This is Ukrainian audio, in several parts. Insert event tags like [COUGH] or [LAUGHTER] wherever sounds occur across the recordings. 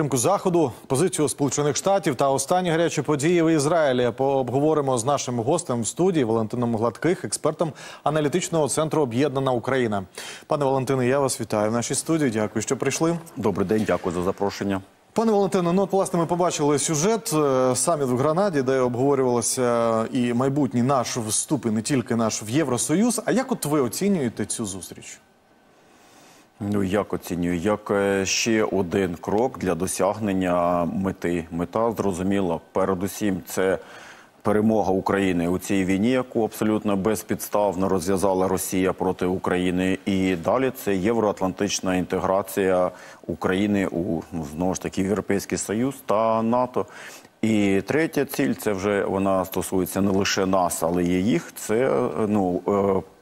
підтримку заходу, позицію Сполучених Штатів та останні гарячі події в Ізраїлі пообговоримо з нашим гостем в студії Валентином Гладких, експертом аналітичного центру Об'єднана Україна. Пане Валентине, я вас вітаю в нашій студії. Дякую, що прийшли. Добрий день, дякую за запрошення. Пане Валентине, ну от, власне, ми побачили сюжет е, саміт в Гранаді, де обговорювалося і майбутній наш вступ, і не тільки наш в Євросоюз. А як от ви оцінюєте цю зустріч? Ну як оцінюю, як е, ще один крок для досягнення мети. Мета зрозуміла. Передусім, це перемога України у цій війні, яку абсолютно безпідставно розв'язала Росія проти України. І далі це євроатлантична інтеграція України у ну, знову ж таки Європейський Союз та НАТО. І третя ціль це вже вона стосується не лише нас, але і їх. Це е, ну.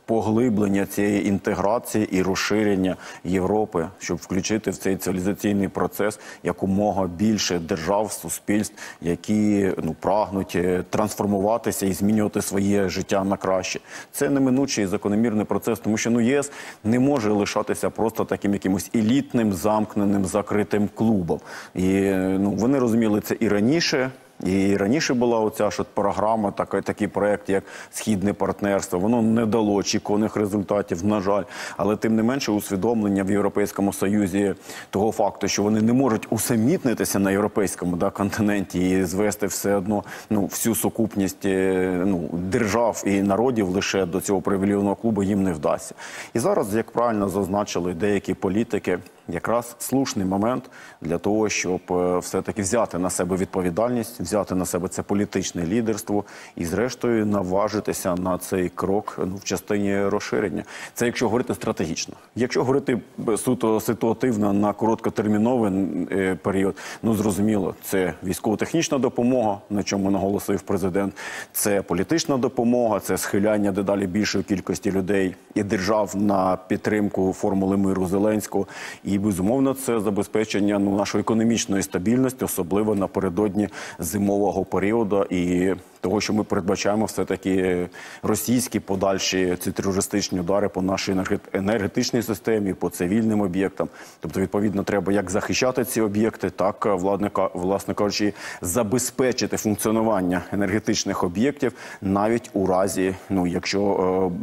Поглиблення цієї інтеграції і розширення Європи, щоб включити в цей цивілізаційний процес якомога більше держав, суспільств, які ну прагнуть е, трансформуватися і змінювати своє життя на краще. Це неминучий закономірний процес, тому що ну ЄС не може лишатися просто таким якимось елітним, замкненим, закритим клубом. І е, ну вони розуміли це і раніше. І раніше була оця ж програма, така, такий проект, як східне партнерство. Воно не дало очікуваних результатів, на жаль. Але тим не менше, усвідомлення в Європейському Союзі того факту, що вони не можуть усамітнитися на європейському да, континенті і звести все одно ну всю сукупність е, ну держав і народів лише до цього привілейного клубу їм не вдасться. І зараз, як правильно зазначили деякі політики якраз слушний момент для того, щоб е, все-таки взяти на себе відповідальність, взяти на себе це політичне лідерство і, зрештою, наважитися на цей крок ну, в частині розширення. Це якщо говорити стратегічно. Якщо говорити суто ситуативно на короткотерміновий е, період, ну зрозуміло, це військово-технічна допомога, на чому наголосив президент. Це політична допомога, це схиляння дедалі більшої кількості людей і держав на підтримку формули миру Зеленського. І безумовно це забезпечення ну, нашої економічної стабільності, особливо напередодні зимового періоду і того, що ми передбачаємо, все таки російські подальші ці терористичні удари по нашій енергетичній системі, по цивільним об'єктам. Тобто, відповідно, треба як захищати ці об'єкти, так владне, власне кажучи, забезпечити функціонування енергетичних об'єктів навіть у разі, ну якщо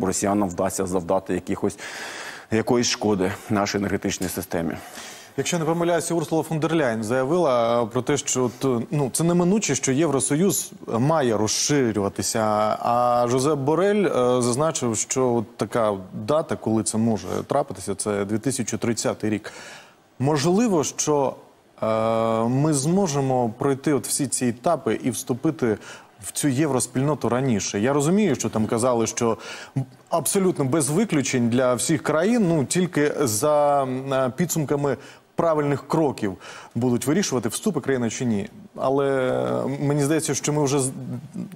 е, росіянам вдасться завдати якихось якоїсь шкоди нашій енергетичній системі. Якщо не помиляюся, Урсула фон заявила про те, що ну це неминуче, що Євросоюз має розширюватися. А Жозеп Борель е, зазначив, що така дата, коли це може трапитися, це 2030 рік. Можливо, що е, ми зможемо пройти от всі ці етапи і вступити в цю євроспільноту раніше. Я розумію, що там казали, що абсолютно без виключень для всіх країн, ну тільки за е, підсумками. Правильних кроків будуть вирішувати вступи країни чи ні, але мені здається, що ми вже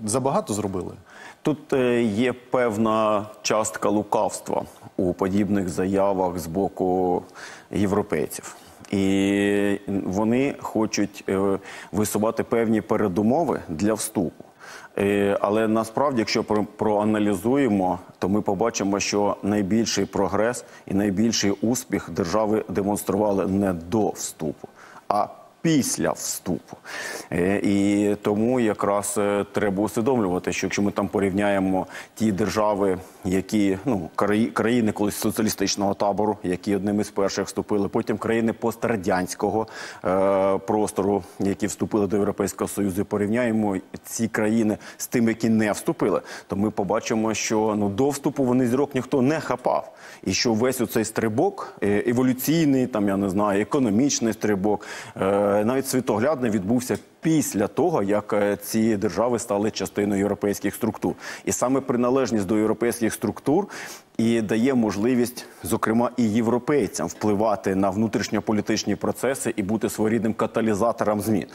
забагато зробили. Тут е, є певна частка лукавства у подібних заявах з боку європейців і вони хочуть е, висувати певні передумови для вступу. Е, але насправді, якщо проаналізуємо, то ми побачимо, що найбільший прогрес і найбільший успіх держави демонстрували не до вступу, а після вступу. Е, і тому якраз е, треба усвідомлювати, що якщо ми там порівняємо ті держави, які ну країни колись соціалістичного табору, які одним із перших вступили, потім країни пострадянського е, простору, які вступили до Європейського Союзу, порівняємо ці країни з тими, які не вступили, то ми побачимо, що ну до вступу вони зірок ніхто не хапав, і що весь оцей стрибок е, еволюційний, там я не знаю, економічний стрибок. Е, навіть світоглядний відбувся після того, як е, ці держави стали частиною європейських структур, і саме приналежність до європейських структур і дає можливість, зокрема, і європейцям впливати на внутрішньополітичні процеси і бути своєрідним каталізатором змін.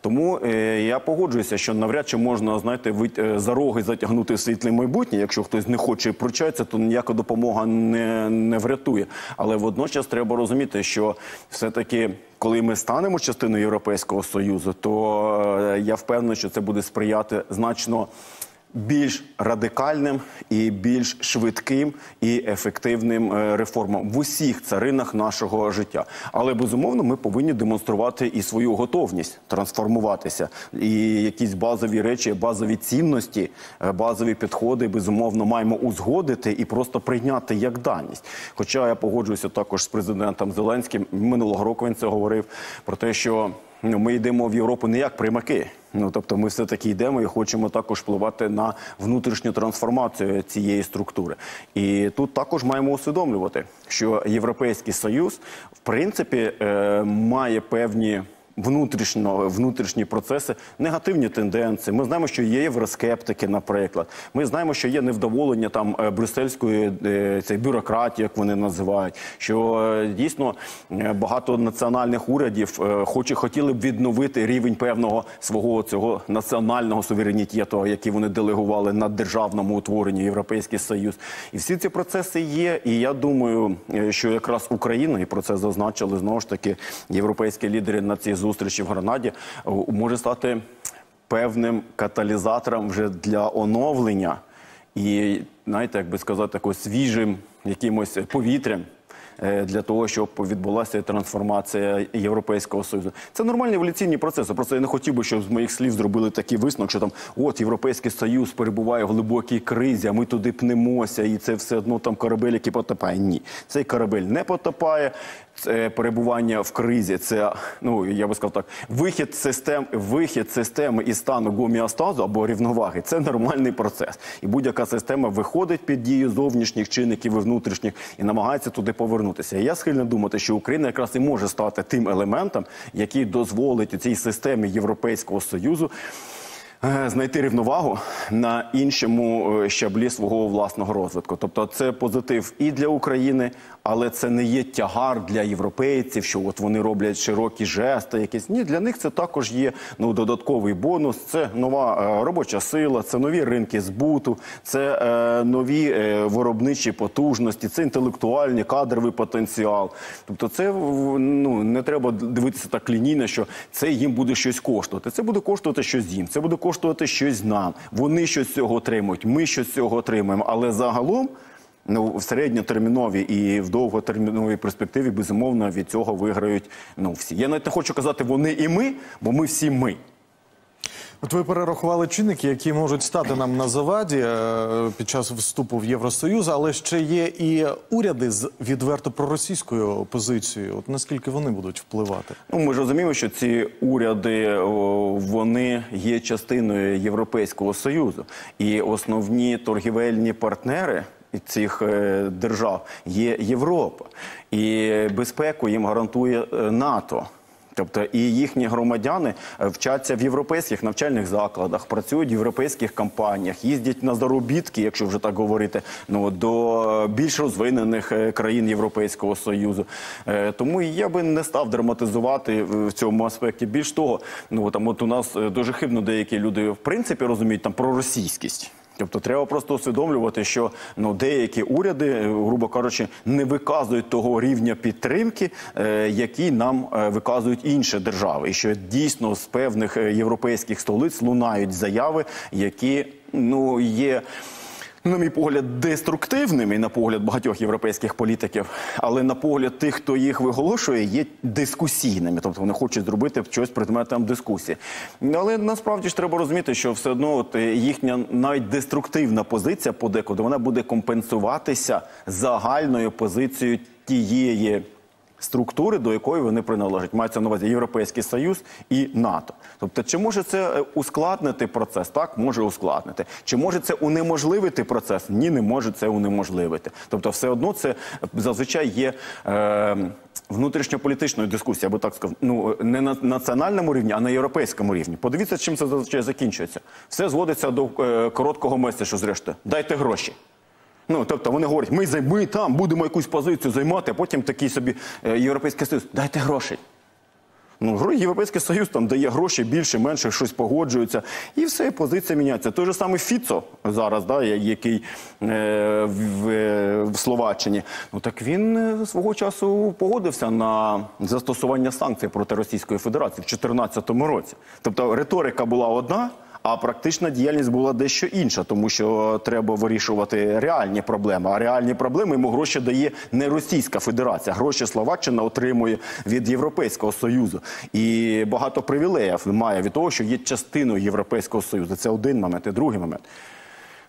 Тому е, я погоджуюся, що навряд чи можна знаєте, вить, е, за роги затягнути в світле майбутнє. Якщо хтось не хоче пручатися, то ніяка допомога не, не врятує. Але водночас треба розуміти, що все таки. Коли ми станемо частиною Європейського союзу, то е, я впевнений, що це буде сприяти значно більш радикальним і більш швидким і ефективним е, реформам в усіх царинах нашого життя. Але безумовно ми повинні демонструвати і свою готовність трансформуватися. І якісь базові речі, базові цінності, е, базові підходи, безумовно, маємо узгодити і просто прийняти як даність. Хоча я погоджуюся також з президентом Зеленським минулого року. Він це говорив про те, що ми йдемо в Європу не як приймаки. Ну тобто, ми все таки йдемо і хочемо також впливати на внутрішню трансформацію цієї структури. І тут також маємо усвідомлювати, що Європейський Союз в принципі е, має певні. Внутрішньо внутрішні процеси, негативні тенденції. Ми знаємо, що є євроскептики, наприклад. Ми знаємо, що є невдоволення там е, брюссельської е, цієї бюрократії, як вони називають. Що е, дійсно багато національних урядів хоче хотіли б відновити рівень певного свого цього національного суверенітету, який вони делегували на державному утворенні Європейський Союз. І всі ці процеси є. І я думаю, що якраз Україна, і про це зазначили знову ж таки європейські лідери на цій зустрічі в Гранаді, е, може стати певним каталізатором вже для оновлення і, знаєте, як би сказати, такою свіжим якимось повітрям. е, Для того щоб відбулася трансформація Європейського союзу, це нормальні еволюційні процеси. Просто я не хотів би, щоб з моїх слів зробили такий висновок, що там от європейський союз перебуває в глибокій кризі, а ми туди пнемося, і це все одно там корабель, який потопає. Ні, цей корабель не потопає. Це перебування в кризі. Це ну я би сказав так: вихід систем, вихід системи із стану гоміостазу або рівноваги. Це нормальний процес, і будь-яка система виходить під дію зовнішніх чинників і внутрішніх і намагається туди повернутися. І я схильний думати, що Україна якраз і може стати тим елементом, який дозволить у цій системі Європейського союзу. е, Знайти рівновагу на іншому е, щаблі свого власного розвитку, тобто це позитив і для України, але це не є тягар для європейців, що от вони роблять широкі жести. Якісь ні, для них це також є ну додатковий бонус. Це нова е, робоча сила, це нові ринки збуту, це е, нові е, виробничі потужності, це інтелектуальний кадровий потенціал. Тобто, це ну не треба дивитися так лінійно, що це їм буде щось коштувати. Це буде коштувати щось їм, це буде коштувати щось нам. Вони щось з цього отримують, ми щось з цього отримуємо. Але загалом. Ну, в середньотерміновій і в довготерміновій перспективі, безумовно, від цього виграють ну, всі. Я навіть не хочу казати вони і ми, бо ми всі ми. От ви перерахували чинники, які можуть стати нам на заваді е, під час вступу в Євросоюз, але ще є і уряди з відверто проросійською позицією. От наскільки вони будуть впливати? Ну, ми ж розуміємо, що ці уряди вони є частиною Європейського союзу, і основні торгівельні партнери. Цих е, держав є Європа, і безпеку їм гарантує е, НАТО. Тобто і їхні громадяни е, вчаться в європейських навчальних закладах, працюють в європейських компаніях, їздять на заробітки, якщо вже так говорити, ну до більш розвинених країн Європейського союзу. Тому я би не став драматизувати в цьому аспекті. Більш того, ну там от у нас дуже хибно деякі люди в принципі розуміють там про російськість. Тобто треба просто усвідомлювати, що ну деякі уряди, е, грубо кажучи, не виказують того рівня підтримки, е, який нам е, виказують інші держави, і що дійсно з певних е, європейських столиць лунають заяви, які ну є. На мій погляд, деструктивними на погляд багатьох європейських політиків, але на погляд тих, хто їх виголошує, є дискусійними. Тобто вони хочуть зробити щось предметом дискусії. Але насправді ж треба розуміти, що все одно от е, їхня навіть деструктивна позиція подекуди вона буде компенсуватися загальною позицією тієї структури, до якої вони приналежать. Мається на увазі Європейський Союз і НАТО. Тобто, чи може це е, ускладнити процес? Так, може ускладнити. Чи може це унеможливити процес? Ні, не може це унеможливити. Тобто, все одно це зазвичай є. Е, Внутрішньополітичної дискусії, або так сказав, ну не на національному рівні, а на європейському рівні. Подивіться, чим це зазвичай закінчується. Все зводиться до е, короткого меседжу, зрештою. Дайте гроші. Ну, тобто вони говорять, ми, зай- ми там будемо якусь позицію займати, а потім такий собі е, Європейський Союз, дайте грошей. Ну, Європейський Союз там дає гроші більше, менше, щось погоджується. І все, позиція міняється. Той же самий Фіцо зараз, да, який е, в, е, в Словаччині. Ну так він е, свого часу погодився на застосування санкцій проти Російської Федерації в 2014 році. Тобто риторика була одна, А практична діяльність була дещо інша, тому що треба вирішувати реальні проблеми. А реальні проблеми йому гроші дає не Російська Федерація. Гроші Словаччина отримує від Європейського Союзу. І багато привілеїв має від того, що є частиною Європейського Союзу. Це один момент. І другий момент.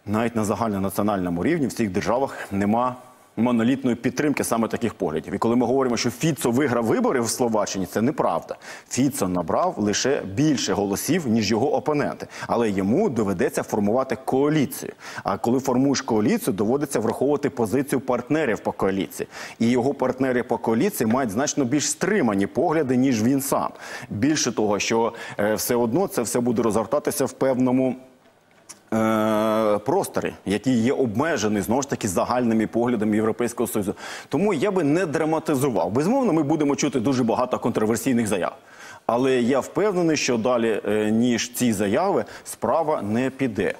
Навіть на загальнонаціональному рівні в всіх державах нема монолітної підтримки саме таких поглядів. І коли ми говоримо, що Фіцо виграв вибори в Словаччині, це неправда. Фіцо набрав лише більше голосів, ніж його опоненти. Але йому доведеться формувати коаліцію. А коли формуєш коаліцію, доводиться враховувати позицію партнерів по коаліції. І його партнери по коаліції мають значно більш стримані погляди, ніж він сам. Більше того, що е, все одно це все буде розгортатися в певному е, просторі, який є обмежений знову ж таки загальними поглядами Європейського Союзу. Тому я би не драматизував. Безмовно, ми будемо чути дуже багато контроверсійних заяв. Але я впевнений, що далі, е, ніж ці заяви, справа не піде.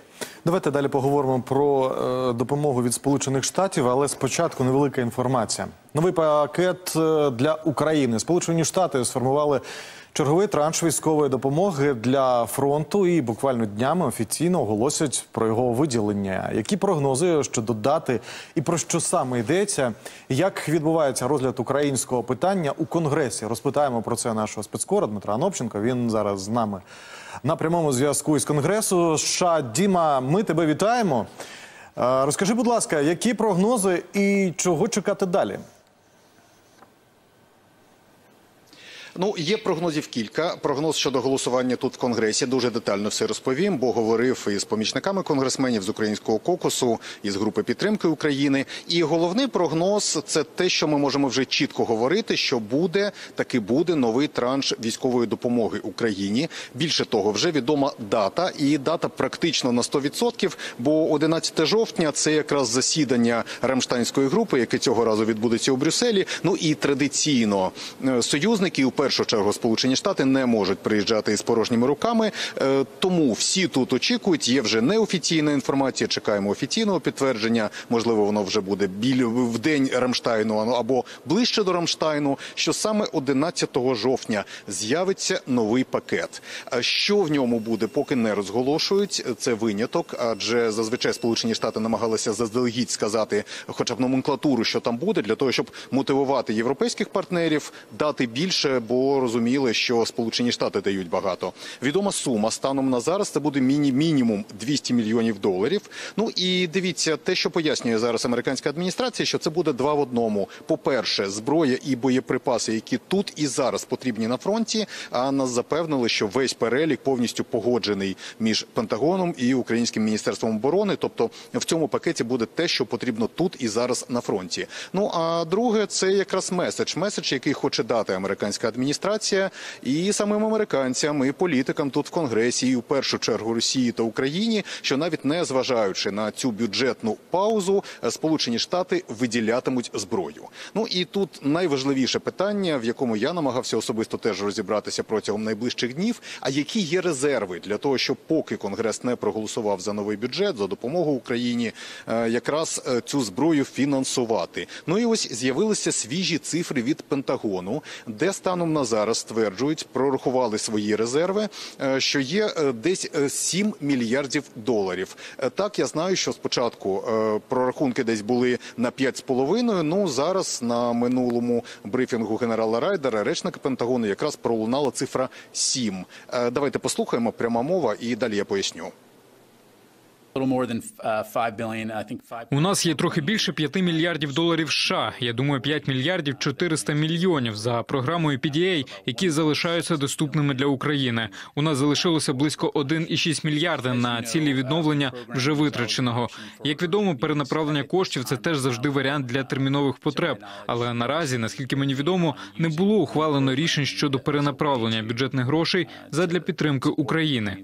Давайте далі поговоримо про е, допомогу від Сполучених Штатів, але спочатку невелика інформація. Новий пакет е, для України. Сполучені Штати сформували черговий транш військової допомоги для фронту і буквально днями офіційно оголосять про його виділення. Які прогнози щодо дати і про що саме йдеться? Як відбувається розгляд українського питання у Конгресі? Розпитаємо про це нашого спецкора Дмитра Анопченка. Він зараз з нами на прямому зв'язку із Конгресу. США Діма, ми тебе вітаємо. Е, Розкажи, будь ласка, які прогнози і чого чекати далі? Ну, є прогнозів кілька. Прогноз щодо голосування тут в Конгресі дуже детально все розповім, бо говорив із помічниками конгресменів з українського кокусу, із групи підтримки України. І головний прогноз це те, що ми можемо вже чітко говорити, що буде таки буде новий транш військової допомоги Україні. Більше того, вже відома дата, і дата практично на 100%, бо 11 жовтня це якраз засідання Рамштайнської групи, яке цього разу відбудеться у Брюсселі. Ну і традиційно е, союзники у першу чергу Сполучені Штати не можуть приїжджати із порожніми руками. Е, Тому всі тут очікують. Є вже неофіційна інформація. Чекаємо офіційного підтвердження. Можливо, воно вже буде біль в день Рамштайну або ближче до Рамштайну. Що саме 11 жовтня з'явиться новий пакет. Що в ньому буде, поки не розголошують. Це виняток, адже зазвичай Сполучені Штати намагалися заздалегідь сказати, хоча б номенклатуру, що там буде, для того, щоб мотивувати європейських партнерів дати більше, бо розуміли, що Сполучені Штати дають багато. Відома сума станом на зараз це буде міні мінімум 200 мільйонів доларів. Ну і дивіться, те, що пояснює зараз американська адміністрація, що це буде два в одному. По-перше, зброя і боєприпаси, які тут і зараз потрібні на фронті. А нас запевнили, що весь перелік повністю погоджений між Пентагоном і Українським міністерством оборони. Тобто в цьому пакеті буде те, що потрібно тут і зараз на фронті. Ну а друге, це якраз меседж, меседж, який хоче дати американська адміністрація і самим американцям, і політикам тут в конгресі, і в першу чергу Росії та Україні, що навіть не зважаючи на цю бюджетну паузу, е, Сполучені Штати виділятимуть зброю. Ну і тут найважливіше питання, в якому я намагався особисто теж розібратися протягом найближчих днів. А які є резерви для того, щоб поки конгрес не проголосував за новий бюджет за допомогу Україні, е, якраз е, цю зброю фінансувати? Ну і ось з'явилися свіжі цифри від Пентагону, де станом на зараз стверджують, прорахували свої резерви, е, що є е, десь е, 7 мільярдів доларів. Е, Так, я знаю, що спочатку е, прорахунки десь були на 5,5, Ну зараз на минулому брифінгу генерала Райдера, речника Пентагону, якраз пролунала цифра 7. Е, Давайте послухаємо пряма мова, і далі я поясню. У нас є трохи більше 5 мільярдів доларів США. Я думаю, 5 мільярдів 400 мільйонів за програмою PDA, які залишаються доступними для України. У нас залишилося близько 1,6 мільярда на цілі відновлення вже витраченого. Як відомо, перенаправлення коштів це теж завжди варіант для термінових потреб. Але наразі, наскільки мені відомо, не було ухвалено рішень щодо перенаправлення бюджетних грошей задля підтримки України.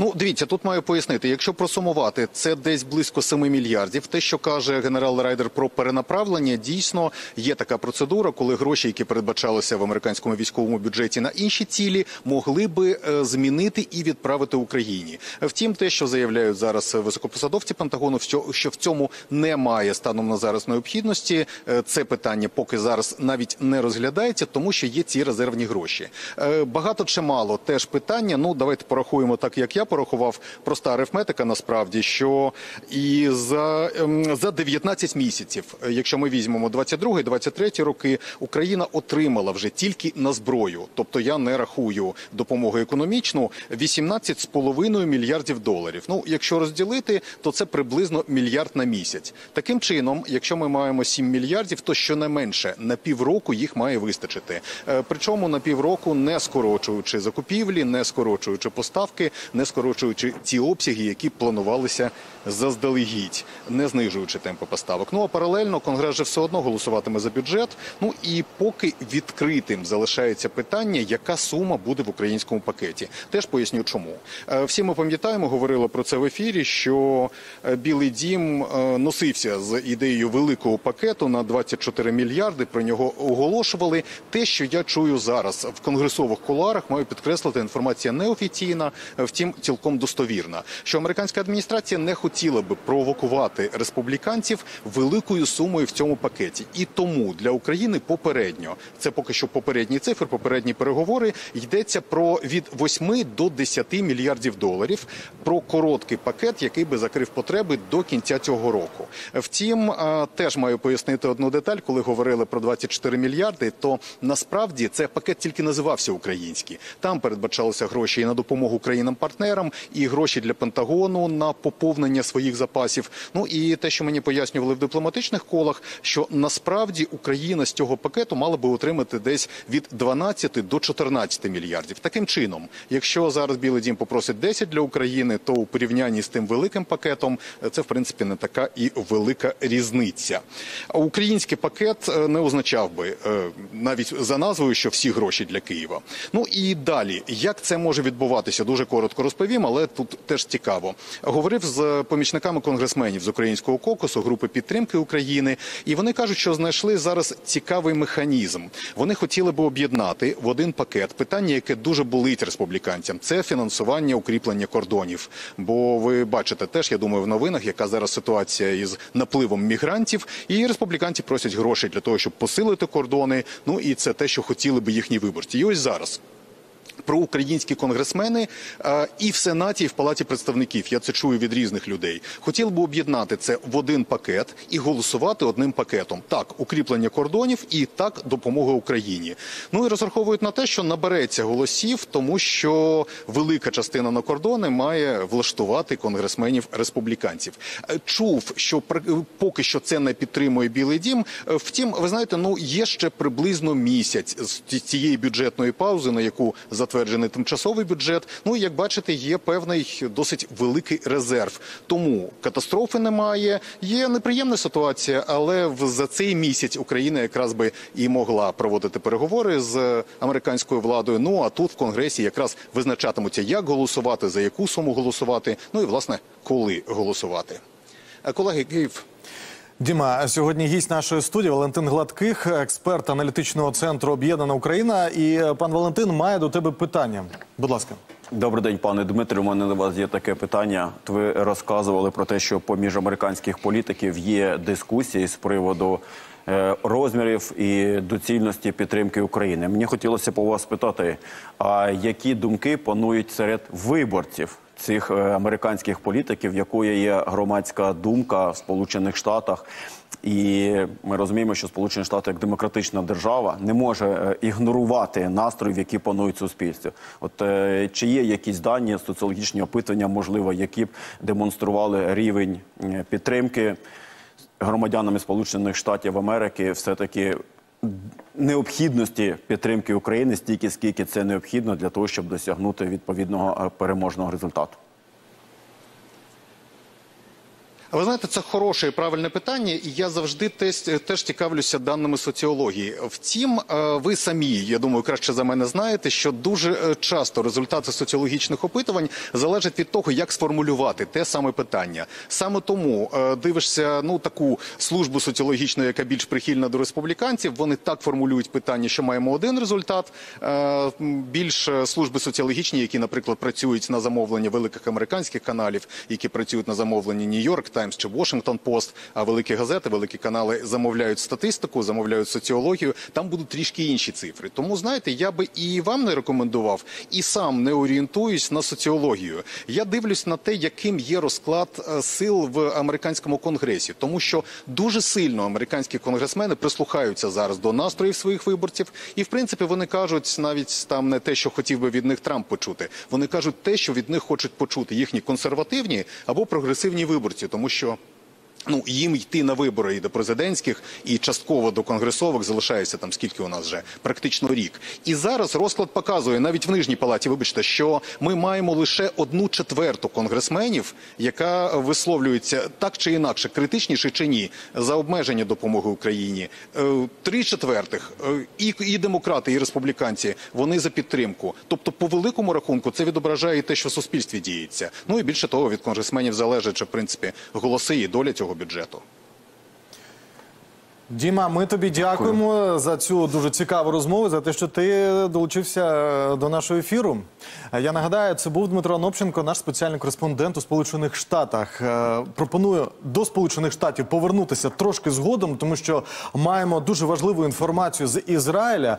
Ну, дивіться, тут маю пояснити. Якщо просумувати, це десь близько 7 мільярдів. Те, що каже генерал Райдер про перенаправлення, дійсно є така процедура, коли гроші, які передбачалися в американському військовому бюджеті на інші цілі, могли би е, змінити і відправити Україні. Втім, те, що заявляють зараз високопосадовці Пентагону, що, в цьому немає станом на зараз необхідності. е, Це питання поки зараз навіть не розглядається, тому що є ці резервні гроші. Е, Багато чи мало теж питання. Ну давайте порахуємо так, як я порахував. Проста арифметика насправді, що і за, ем, за 19 місяців, якщо ми візьмемо 22 23 роки, Україна отримала вже тільки на зброю. Тобто я не рахую допомогу економічну 18,5 мільярдів доларів. Ну, якщо розділити, то це приблизно мільярд на місяць. Таким чином, якщо ми маємо 7 мільярдів, то щонайменше на півроку їх має вистачити. Е, Причому на півроку не скорочуючи закупівлі, не скорочуючи поставки, не скорочуючи ті обсяги, які планувалися заздалегідь, не знижуючи темпи поставок. Ну а паралельно конгрес же все одно голосуватиме за бюджет. Ну і поки відкритим залишається питання, яка сума буде в українському пакеті. Теж поясню, чому Е, всі ми пам'ятаємо, говорили про це в ефірі. Що е, Білий Дім е, носився з ідеєю великого пакету на 24 мільярди. Про нього оголошували. Те, що я чую зараз в конгресових кулуарах, маю підкреслити, інформація неофіційна, втім цілком достовірна. Що американська адміністрація не хотіла би провокувати республіканців великою сумою в цьому пакеті, і тому для України попередньо це поки що попередні цифри, попередні переговори. Йдеться про від 8 до 10 мільярдів доларів. Про короткий пакет, який би закрив потреби до кінця цього року. Втім, теж маю пояснити одну деталь, коли говорили про 24 мільярди, то насправді це пакет тільки називався український. Там передбачалися гроші і на допомогу країнам-партнерам, і гроші для Пентагону на поповнення своїх запасів. Ну і те, що мені пояснювали в дипломатичних колах, що насправді Україна з цього пакету мала би отримати десь від 12 до 14 мільярдів. Таким чином, якщо зараз Білий Дім попросить 10 для України, то у порівнянні з тим великим пакетом е, це в принципі не така і велика різниця. Український пакет е, не означав би е, навіть за назвою, що всі гроші для Києва. Ну і далі, як це може відбуватися, дуже коротко розповім, але тут теж цікаво. Говорив з помічниками конгресменів з українського кокусу, групи підтримки України, і вони кажуть, що знайшли зараз цікавий механізм. Вони хотіли би об'єднати в один пакет питання, яке дуже болить республіканцям. Це фінансування укріплення кордонів. Бо ви бачите теж, я думаю, в новинах, яка зараз ситуація із напливом мігрантів, і республіканці просять грошей для того, щоб посилити кордони. Ну і це те, що хотіли би їхні виборці. І ось зараз. Проукраїнські конгресмени е, і в Сенаті, і в Палаті представників. Я це чую від різних людей. Хотіли би об'єднати це в один пакет і голосувати одним пакетом. Так, укріплення кордонів і так допомога Україні. Ну і розраховують на те, що набереться голосів, тому що велика частина на кордони має влаштувати конгресменів республіканців. Е, Чув, що поки що це не підтримує Білий Дім. Е, Втім, ви знаєте, ну є ще приблизно місяць з цієї бюджетної паузи, на яку затверджений тимчасовий бюджет. Ну і як бачите, є певний досить великий резерв. Тому катастрофи немає. Є неприємна ситуація, але за цей місяць Україна якраз би і могла проводити переговори з американською владою. Ну а тут в конгресі якраз визначатимуться, як голосувати, за яку суму голосувати. Ну і власне коли голосувати. Е, Колеги, Київ. Діма, сьогодні гість нашої студії Валентин Гладких, експерт аналітичного центру Об'єднана Україна. І е, пан Валентин має до тебе питання. Будь ласка. Добрий день, пане Дмитре. У мене до вас є таке питання. Ви розказували про те, що поміж американських політиків є дискусії з приводу е, розмірів і доцільності підтримки України. Мені хотілося б у вас спитати, а які думки панують серед виборців цих е, американських політиків, якою є громадська думка в Сполучених Штатах? І ми розуміємо, що Сполучені Штати як демократична держава не може е, ігнорувати настроїв, які панують суспільстві. От е, чи є якісь дані, соціологічні опитування, можливо, які б демонстрували рівень підтримки громадянами Сполучених Штатів Америки, все таки необхідності підтримки України стільки, скільки це необхідно для того, щоб досягнути відповідного е, переможного результату. Ви знаєте, це хороше і правильне питання, і я завжди теж, теж цікавлюся даними соціології. Втім, е, ви самі, я думаю, краще за мене знаєте, що дуже е, часто результати соціологічних опитувань залежать від того, як сформулювати те саме питання. Саме тому е, дивишся ну таку службу соціологічну, яка більш прихильна до республіканців. Вони так формулюють питання, що маємо один результат. Більш служби соціологічні, які, наприклад, працюють на замовлення великих американських каналів, які працюють на замовлення Нью-Йорк Таймс чи Washington Post, а великі газети, великі канали замовляють статистику, замовляють соціологію. Там будуть трішки інші цифри. Тому знаєте, я би і вам не рекомендував, і сам не орієнтуюсь на соціологію. Я дивлюсь на те, яким є розклад е, сил в американському конгресі, тому що дуже сильно американські конгресмени прислухаються зараз до настроїв своїх виборців, і в принципі вони кажуть навіть там не те, що хотів би від них Трамп почути. Вони кажуть те, що від них хочуть почути їхні консервативні або прогресивні виборці, тому що. Ну, їм йти на вибори і до президентських, і частково до конгресових залишається там скільки у нас вже практично рік. І зараз розклад показує навіть в нижній палаті. Вибачте, що ми маємо лише одну четверту конгресменів, яка висловлюється так чи інакше, критичніше чи ні, за обмеження допомоги Україні. Е, Три четвертих е, і, і демократи, і республіканці вони за підтримку. Тобто, по великому рахунку, це відображає те, що в суспільстві діється. Ну і більше того, від конгресменів залежать, що, в принципі, голоси і доля цього бюджету. Діма, ми тобі дякуємо за цю дуже цікаву розмову, за те, що ти долучився е, до нашого ефіру. Е, Я нагадаю, це був Дмитро Анопченко, наш спеціальний кореспондент у Сполучених Штатах. Е, Пропоную до Сполучених Штатів повернутися трошки згодом, тому що маємо дуже важливу інформацію з Ізраїля.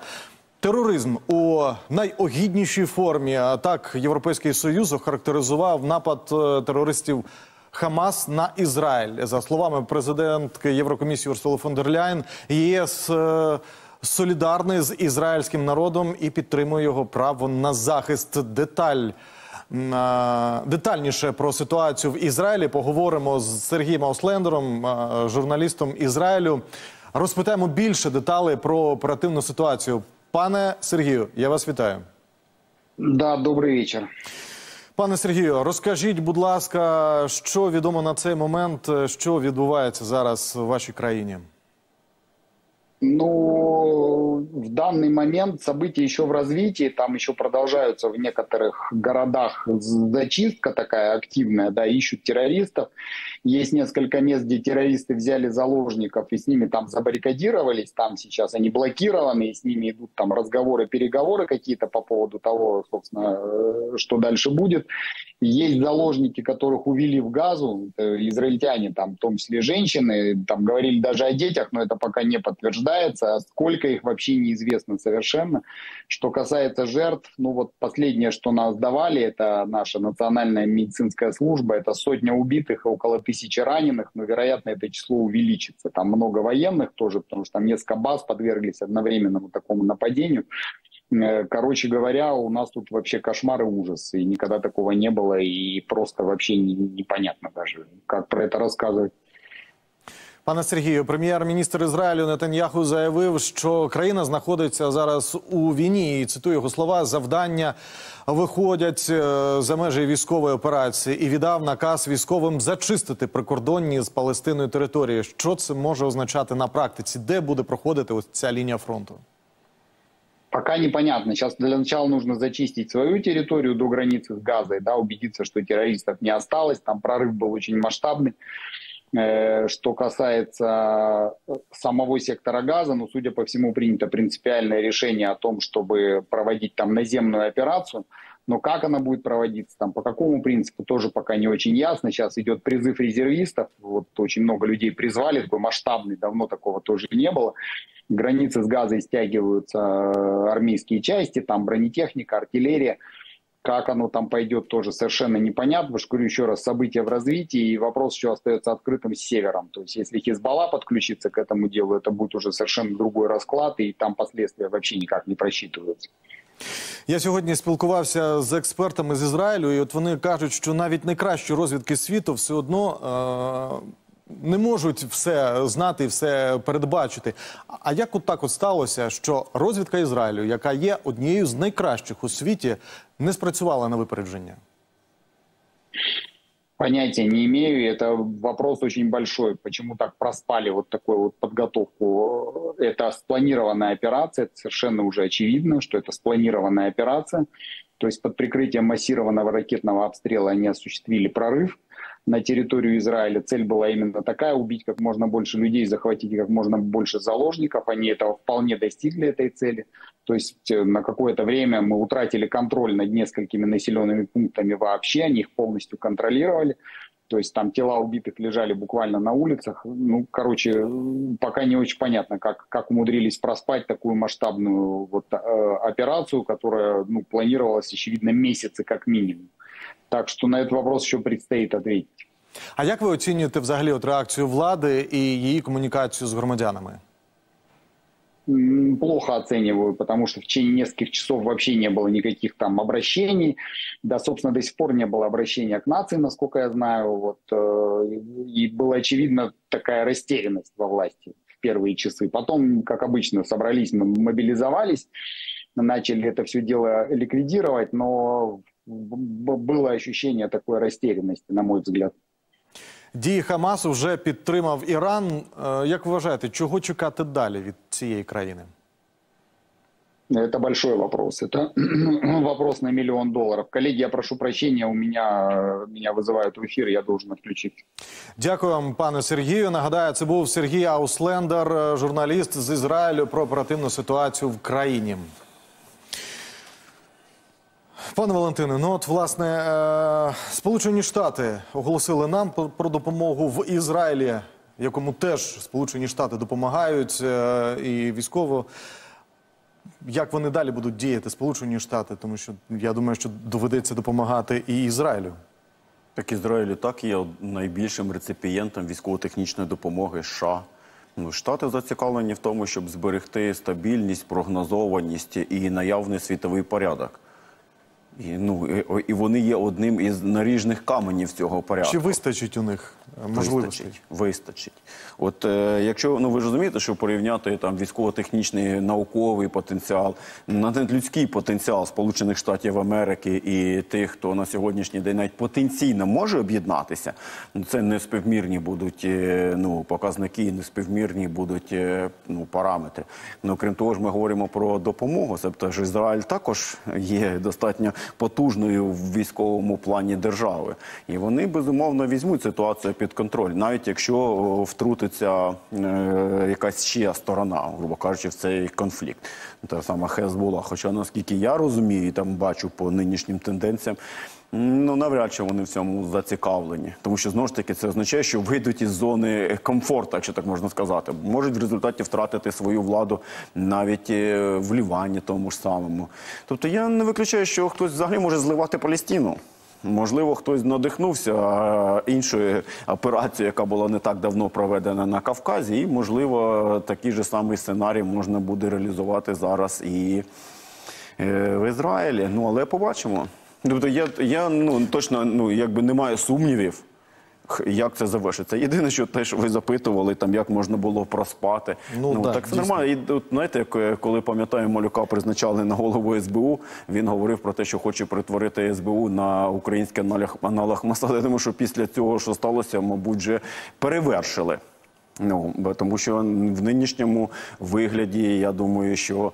Тероризм у найогіднішій формі. А так Європейський Союз охарактеризував напад терористів Хамас на Ізраїль. За словами президентки Єврокомісії Урсули фон дер Ляйн, ЄС е, солідарний з ізраїльським народом і підтримує його право на захист. Деталь. е, Детальніше про ситуацію в Ізраїлі поговоримо з Сергієм Ауслендером, е, журналістом Ізраїлю. Розпитаємо більше деталей про оперативну ситуацію. Пане Сергію, я вас вітаю. Да, добрый вечер. Пане Сергію, розкажіть, будь ласка, що відомо на цей момент, е, що відбувається зараз в вашій країні? Ну, в данный момент события еще в развитии, там еще продолжаются в некоторых городах зачистка такая активная, да, ищут террористов. Есть несколько мест, где террористы взяли заложников и с ними там забаррикадировались, там сейчас они блокированы, и с ними идут там разговоры, переговоры какие-то по поводу того, собственно, э, что дальше будет. Есть заложники, которых увели в Газу, это израильтяне, там, в том числе женщины, там говорили даже о детях, но это пока не подтверждается. А Сколько их вообще неизвестно совершенно. Что касается жертв, ну вот последнее, что нас давали, это наша национальная медицинская служба, это сотня убитых и около тысячи раненых, но, вероятно, это число увеличится. Там много военных тоже, потому что там несколько баз подверглись одновременному такому нападению. Э, Короче говоря, у нас тут вообще кошмар и ужас, и никогда такого не было, и просто вообще не- непонятно даже, как про это рассказывать. Пане Сергію, прем'єр-міністр Ізраїлю Нетаньяху заявив, що країна знаходиться зараз у війні. І цитую його слова: завдання виходять е, за межі військової операції і віддав наказ військовим зачистити прикордонні з Палестиною території. Що це може означати на практиці? Де буде проходити ось ця лінія фронту? Пока непонятно. Сейчас для начала нужно зачистить свою территорию до границы с Газой, да, убедиться, что террористов не осталось. Там прорыв был очень масштабный. Э, Что касается э, самого сектора газа, ну, судя по всему, принято принципиальное решение о том, чтобы проводить там наземную операцию. Но как она будет проводиться, там, по какому принципу, тоже пока не очень ясно. Сейчас идет призыв резервистов. Вот очень много людей призвали, такой масштабный, давно такого тоже не было. Границы с газой стягиваются э, армейские части, там бронетехника, артиллерия. Как оно там пойдет, тоже совершенно непонятно. Потому что, говорю еще раз, события в развитии, и вопрос еще остается открытым с севером. То есть, если Хизбалла подключится к этому делу, это будет уже совершенно другой расклад, и там последствия вообще никак не просчитываются. Я сьогодні спілкувався з експертами з Ізраїлю, і от вони кажуть, що навіть найкращі розвідки світу все одно е- не можуть все знати і все передбачити. А як от так от сталося, що розвідка Ізраїлю, яка є однією з найкращих у світі, не спрацювала на випередження? Понятия не имею. Это вопрос очень большой. Почему так проспали вот такую вот подготовку? Это спланированная операция. Это совершенно уже очевидно, что это спланированная операция. То есть под прикрытием массированного ракетного обстрела они осуществили прорыв На территорию Израиля. Цель была именно такая – убить как можно больше людей, захватить как можно больше заложников. Они этого вполне достигли, этой цели. То есть э, на какое-то время мы утратили контроль над несколькими населенными пунктами вообще, они их полностью контролировали. То есть там тела убитых лежали буквально на улицах. Ну, короче, пока не очень понятно, как, как умудрились проспать такую масштабную вот, э, операцию, которая ну, планировалась, очевидно, месяцы как минимум. Так що на этот вопрос ще предстоїть ответить. А як ви оцінюєте взагалі от реакцію влади і її комунікацію з громадянами? М, Плохо оцениваю, потому что в течение нескольких часов вообще не было никаких там обращений. Да, собственно, до сих пор не было обращения к нации, насколько я знаю. Вот, э, и была очевидна такая растерянность во власти в первые часы. Потом, как обычно, собрались, мы мобилизовались, начали это все дело ликвидировать, но б- было ощущение такой растерянности, на мой взгляд. Дії Хамасу вже підтримав Іран. Е, Як ви вважаєте, чого чекати далі від цієї країни? Это большой вопрос. Это [CLEARS THROAT] вопрос на миллион долларов. Коллеги, я прошу прощения, у меня, меня вызывают в эфир, я должен отключить. Дякую вам, пане Сергію. Нагадаю, це був Сергій Ауслендер, е, журналіст з Ізраїлю про оперативну ситуацію в країні. Пане Валентине, ну от власне е, Сполучені Штати оголосили нам про- допомогу в Ізраїлі, якому теж Сполучені Штати допомагають е, і військово. Як вони далі будуть діяти, Сполучені Штати? Тому що я думаю, що доведеться допомагати і Ізраїлю. Так Ізраїль так є найбільшим реципієнтом військово-технічної допомоги США. Ну, Штати зацікавлені в тому, щоб зберегти стабільність, прогнозованість і наявний світовий порядок. І, ну, і, і вони є одним із наріжних каменів цього порядку. Чи вистачить у них можливостей? Вистачить. Вистачить. От е, якщо ну ви ж розумієте, що порівняти там військово-технічний науковий потенціал, людський потенціал Сполучених Штатів Америки і тих, хто на сьогоднішній день навіть потенційно може об'єднатися, ну це неспівмірні будуть е, ну показники, неспівмірні будуть е, ну параметри. Ну крім того ж, ми говоримо про допомогу. Тобто ж Ізраїль також є достатньо потужною в військовому плані держави, і вони безумовно візьмуть ситуацію під контроль, навіть якщо втрутиться е, якась ще сторона, грубо кажучи, в цей конфлікт. Та сама Хезбола. Хоча наскільки я розумію, і там бачу по нинішнім тенденціям. Ну, навряд чи вони в цьому зацікавлені, тому що знову ж таки це означає, що вийдуть із зони комфорту, якщо так можна сказати. Можуть в результаті втратити свою владу навіть е, в Лівані тому ж самому. Тобто я не виключаю, що хтось взагалі може зливати Палестину. Можливо, хтось надихнувся іншою операцією, яка була не так давно проведена на Кавказі, і можливо такий же самий сценарій можна буде реалізувати зараз і е, в Ізраїлі. Ну але побачимо. Тобто я, я ну точно ну якби не маю сумнівів. Як це завершиться? Єдине, що те, що ви запитували, там як можна було проспати. Ну, да, так це нормально. І от, знаєте, як, е, коли пам'ятаю, Малюка призначали на голову СБУ, він говорив про те, що хоче перетворити СБУ на український аналог, аналог Масади. Я думаю, що після цього, що сталося, мабуть, вже перевершили. Ну, тому що в нинішньому вигляді, я думаю, що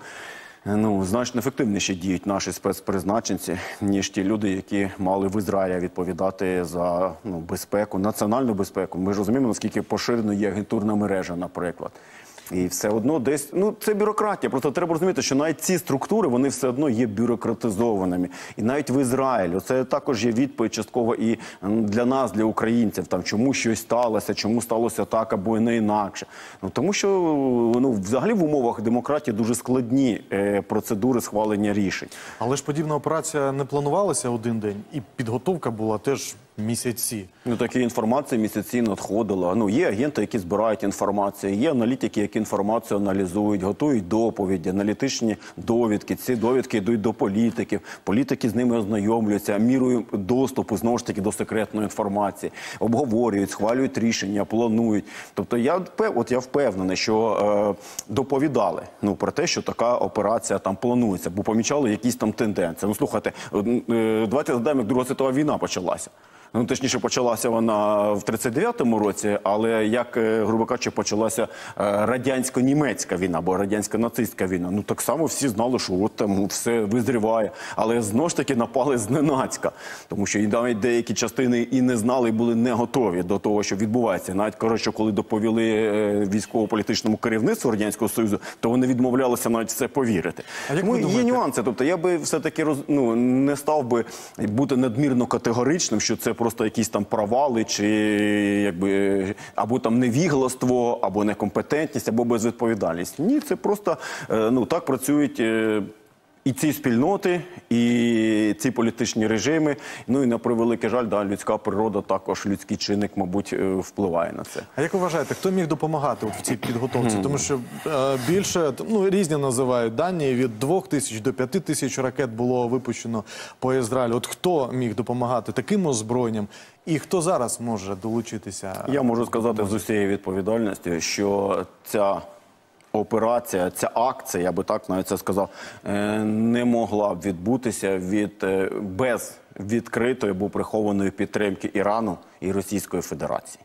ну, значно ефективніше діють наші спецпризначенці, ніж ті люди, які мали в Ізраїлі відповідати за ну, безпеку, національну безпеку. Ми ж розуміємо, наскільки поширено є агентурна мережа, наприклад. І все одно десь ну це бюрократія. Просто треба розуміти, що навіть ці структури вони все одно є бюрократизованими. І навіть в Ізраїлі це також є відповідь частково і для нас, для українців, там чому щось сталося, чому сталося так або не інакше. Ну тому що ну взагалі в умовах демократії дуже складні е, процедури схвалення рішень. Але ж подібна операція не планувалася один день, і підготовка була теж місяці. Ну такі інформації місяці надходила. Ну є агенти, які збирають інформацію, є аналітики, які інформацію аналізують, готують доповіді, аналітичні довідки. Ці довідки йдуть до політиків. Політики з ними ознайомлюються, мірою доступу знову ж таки до секретної інформації, обговорюють, схвалюють рішення, планують. Тобто, я от я впевнений, що е, доповідали ну про те, що така операція там планується, бо помічали якісь там тенденції. Ну слухайте, е, давайте згадаємо, як Друга світова війна почалася. Ну точніше, почалася вона в 39-му році, але як, е, грубо кажучи, почалася е, радянсько-німецька війна або радянсько-нацистська війна. Ну так само всі знали, що от там все визріває, але знову ж таки напали зненацька, тому що і навіть деякі частини і не знали, і були не готові до того, що відбувається. Навіть коротше, коли доповіли е, військово-політичному керівництву радянського союзу, то вони відмовлялися навіть в це повірити. А як Тому ви є нюанси. Тобто я би все-таки роз, ну, не став би бути надмірно категоричним, що це просто якісь там провали, чи якби або там невігластво, або некомпетентність, або безвідповідальність. Ні, це просто е, ну так працюють. І ці спільноти, і ці політичні режими. Ну і на превеликий жаль, да, людська природа, також людський чинник, мабуть, е, впливає на це. А як ви вважаєте, хто міг допомагати от в цій підготовці? Тому що е, більше ну різні називають дані від 2 тисяч до 5 тисяч ракет було випущено по Ізраїлю. От хто міг допомагати таким озброєнням, і хто зараз може долучитися? Я можу сказати з усією відповідальністю, що ця операція, ця акція, я би так навіть це сказав, е, не могла б відбутися від е, без відкритої або прихованої підтримки Ірану і Російської Федерації.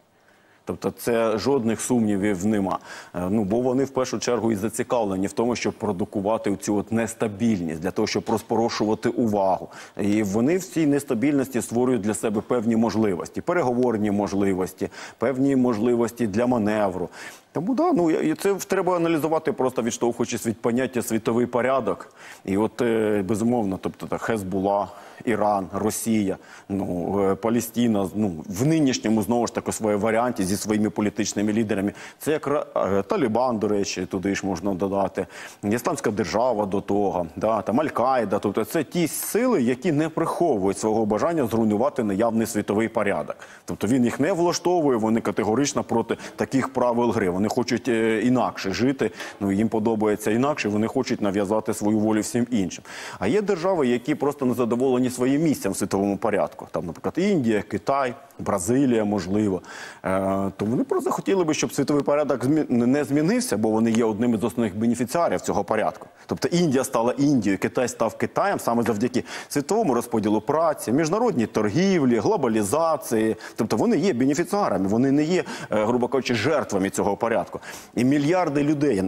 Тобто це жодних сумнівів нема. Е, Ну бо вони в першу чергу і зацікавлені в тому, щоб продукувати цю от нестабільність для того, щоб розпорошувати увагу. І вони в цій нестабільності створюють для себе певні можливості, переговорні можливості, певні можливості для маневру. Тому да, ну і це треба аналізувати, просто відштовхуючись від поняття світовий порядок. І от е, безумовно, тобто так, Хезбула, Іран, Росія, ну е, Палістина, ну в нинішньому знову ж таки своєму варіанті зі своїми політичними лідерами. Це як е, Талібан, до речі, туди ж можна додати, Ісламська держава до того, да, там Аль-Каїда. Тобто це ті сили, які не приховують свого бажання зруйнувати наявний світовий порядок. Тобто він їх не влаштовує, вони категорично проти таких правил гри. Вони хочуть е, інакше жити. Ну їм подобається інакше. Вони хочуть нав'язати свою волю всім іншим. А є держави, які просто не задоволені своїм місцем в світовому порядку. Там, наприклад, Індія, Китай, Бразилія, можливо. Е, то вони просто хотіли би, щоб світовий порядок не змінився, бо вони є одним із основних бенефіціарів цього порядку. Тобто Індія стала Індією, Китай став Китаєм саме завдяки світовому розподілу праці, міжнародній торгівлі, глобалізації. Тобто вони є бенефіціарами, вони не є, е, грубо кажучи, жертвами цього порядку. І мільярди людей,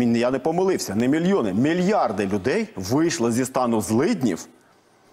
я не помилився, не мільйони, мільярди людей вийшли зі стану злиднів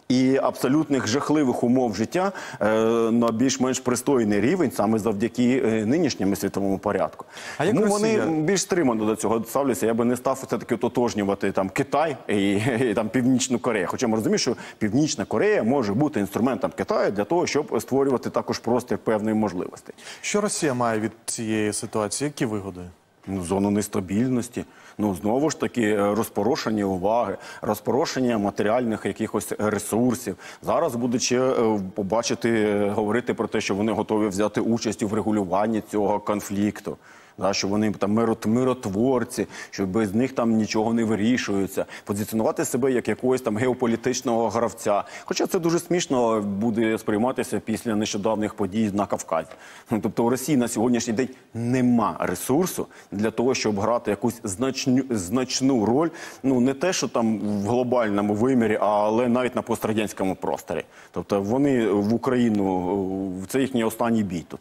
і абсолютних жахливих умов життя е, на більш-менш пристойний рівень саме завдяки е, нинішньому світовому порядку. А як Тому Росія? вони більш стримано до цього ставляться. Я би не став все таки ототожнювати там Китай і, [LAUGHS] і там Північну Корею. Хоча ми розуміємо, що Північна Корея може бути інструментом Китаю для того, щоб створювати також простір певної можливості. Що Росія має від цієї ситуації? Які вигоди? Ну, зону нестабільності. Ну знову ж таки е, розпорошення уваги, розпорошення матеріальних якихось ресурсів. Зараз будучи е, побачити, е, говорити про те, що вони готові взяти участь у врегулюванні цього конфлікту. Да, що вони там мирот- миротворці, що без них там нічого не вирішується, позиціонувати себе як якогось там геополітичного гравця. Хоча це дуже смішно буде сприйматися після нещодавних подій на Кавказі. Ну, Тобто у Росії на сьогоднішній день нема ресурсу для того, щоб грати якусь значну, значну роль. Ну не те, що там в глобальному вимірі, але навіть на пострадянському просторі. Тобто вони в Україну це їхній останній бій тут.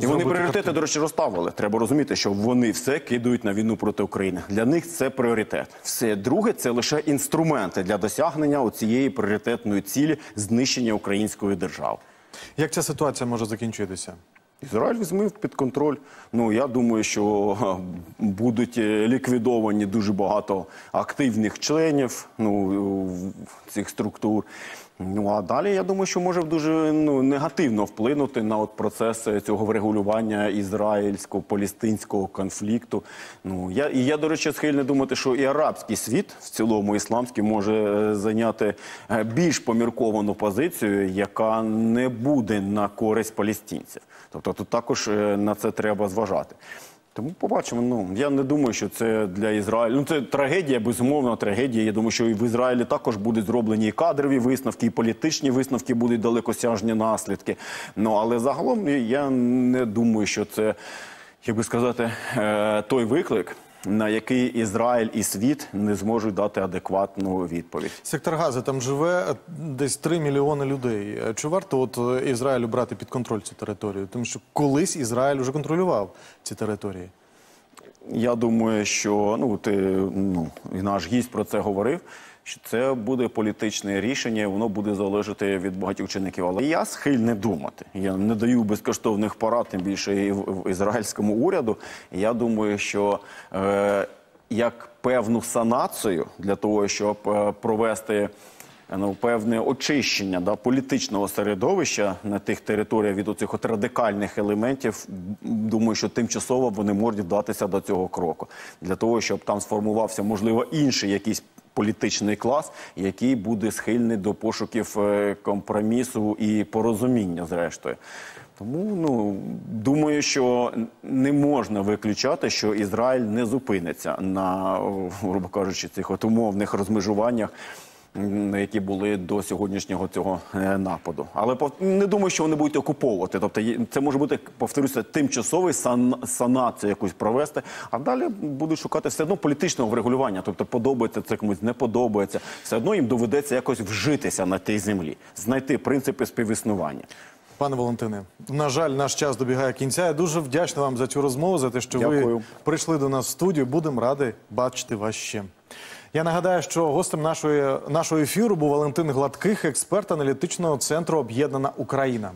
І вони пріоритети, до речі, розставили. Треба розуміти, що вони все кидають на війну проти України. Для них це пріоритет. Все друге це лише інструменти для досягнення цієї пріоритетної цілі знищення української держави. Як ця ситуація може закінчитися? Ізраїль візьме під контроль. Ну я думаю, що будуть е, ліквідовані дуже багато активних членів ну, цих структур. Ну а далі я думаю, що може дуже ну, негативно вплинути на от процес цього врегулювання ізраїльсько-палестинського конфлікту. Ну я і я, до речі, схильний думати, що і арабський світ в цілому ісламський може е, зайняти е, більш помірковану позицію, яка не буде на користь палестинців. Тобто тут також е, на це треба зважати. Тому побачимо. Ну я не думаю, що це для Ізраїлю. Ну це трагедія, безумовно, трагедія. Я думаю, що і в Ізраїлі також будуть зроблені і кадрові висновки, і політичні висновки будуть далекосяжні наслідки. Ну але загалом я не думаю, що це, як би сказати, е, той виклик. На який Ізраїль і світ не зможуть дати адекватну відповідь. Сектор Гази там живе е, десь 3 мільйони людей. Е, Чи варто от е, Ізраїлю брати під контроль цю територію? Тому що колись Ізраїль вже контролював ці території. Я думаю, що ну ти ну і наш гість про це говорив. Що це буде політичне рішення, і воно буде залежати від багатьох чинників. Але я схильний думати. Я не даю безкоштовних порад, тим більше і в, ізраїльському уряду. Я думаю, що е, як певну санацію для того, щоб е, провести ну, певне очищення да, політичного середовища на тих територіях від оцих от радикальних елементів. Думаю, що тимчасово вони можуть вдатися до цього кроку для того, щоб там сформувався можливо інший якийсь. Політичний клас, який буде схильний до пошуків е, компромісу і порозуміння, зрештою. Тому ну думаю, що не можна виключати, що Ізраїль не зупиниться на, грубо кажучи, цих от умовних розмежуваннях які були до сьогоднішнього цього е, нападу. Але не думаю, що вони будуть окуповувати. Тобто це може бути, повторюся, тимчасовий сан, санацію якусь провести, а далі будуть шукати все одно політичного врегулювання. Тобто подобається це комусь, не подобається. Все одно їм доведеться якось вжитися на тій землі, знайти принципи співіснування. Пане Валентине, на жаль, наш час добігає кінця. Я дуже вдячний вам за цю розмову, за те, що ви прийшли до нас в студію. Будемо раді бачити вас ще. Я нагадаю, що гостем нашої, нашого ефіру був Валентин Гладких, експерт аналітичного центру Об'єднана Україна.